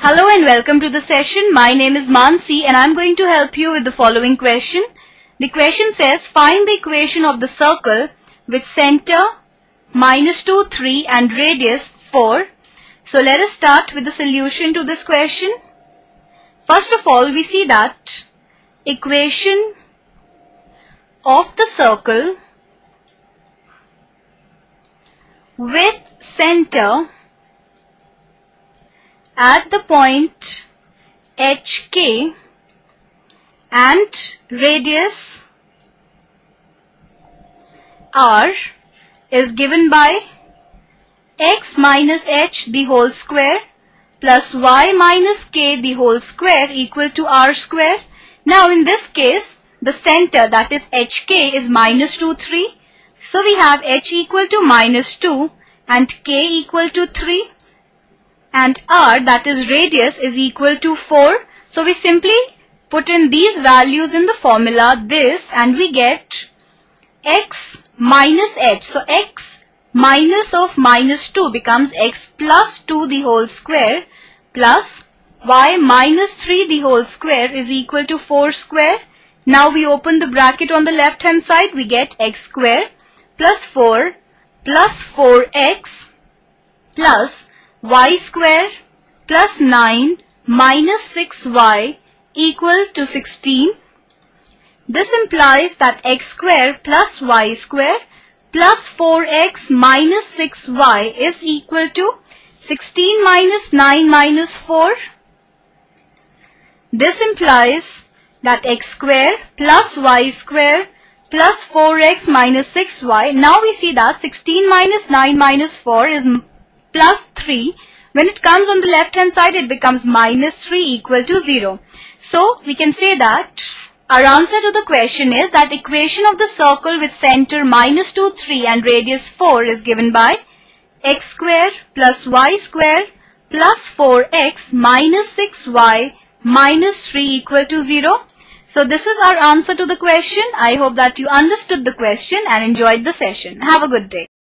Hello and welcome to the session. My name is Mansi and I'm going to help you with the following question. The question says find the equation of the circle with center minus 2, 3 and radius 4. So let us start with the solution to this question. First of all, we see that equation of the circle with center at the point HK and radius R is given by x minus h the whole square plus y minus k the whole square equal to r square. Now in this case, the center that is hk is minus 2, 3. So we have h equal to minus 2 and k equal to 3 and r that is radius is equal to 4. So we simply put in these values in the formula this and we get x minus h. So x minus of minus 2 becomes x plus 2 the whole square plus y minus 3 the whole square is equal to 4 square. Now we open the bracket on the left hand side we get x square plus 4 plus 4x plus y square plus 9 minus 6y equal to 16. This implies that x square plus y square plus 4x minus 6y is equal to 16 minus 9 minus 4. This implies that x square plus y square plus 4x minus 6y. Now we see that 16 minus 9 minus 4 is plus 3. When it comes on the left hand side, it becomes minus 3 equal to 0. So, we can say that our answer to the question is that equation of the circle with center minus 2, 3 and radius 4 is given by x square plus y square plus 4x minus 6y minus 3 equal to 0. So this is our answer to the question. I hope that you understood the question and enjoyed the session. Have a good day.